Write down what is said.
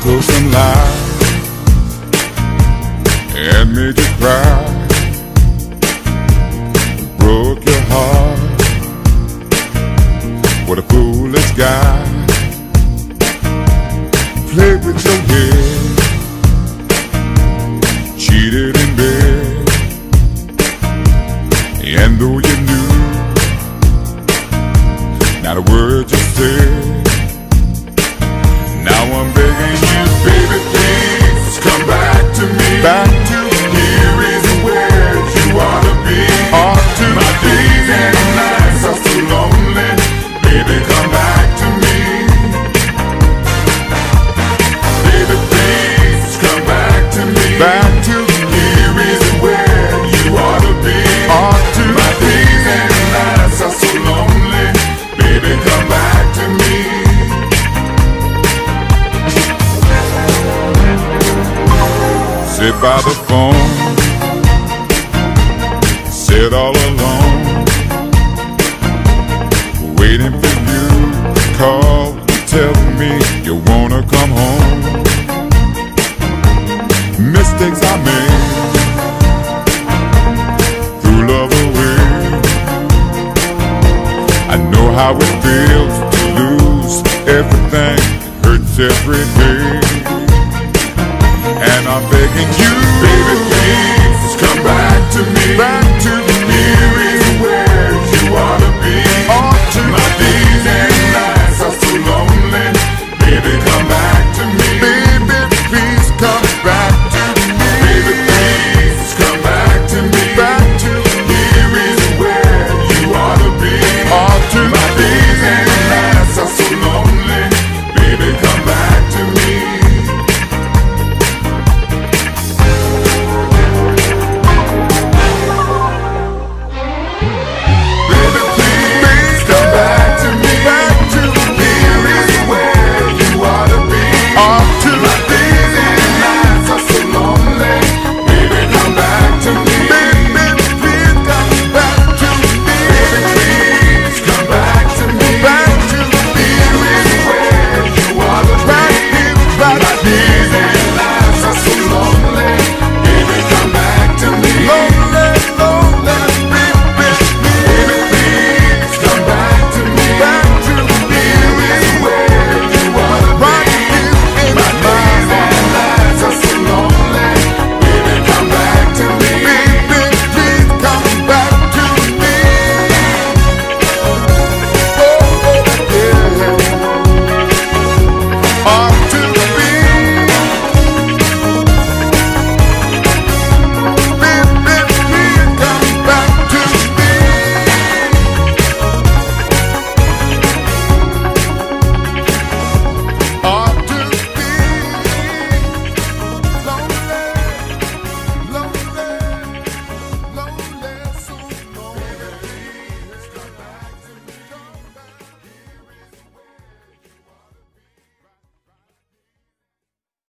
close and lies and made you cry, broke your heart. What a foolish guy played with your head, cheated in bed, and though you knew not a word you said, now I'm begging baby, Sit by the phone, sit all alone, waiting for you to call, tell me you wanna come home. Mistakes I made threw love away. I know how it feels to lose everything, it hurts every day. I'm begging you,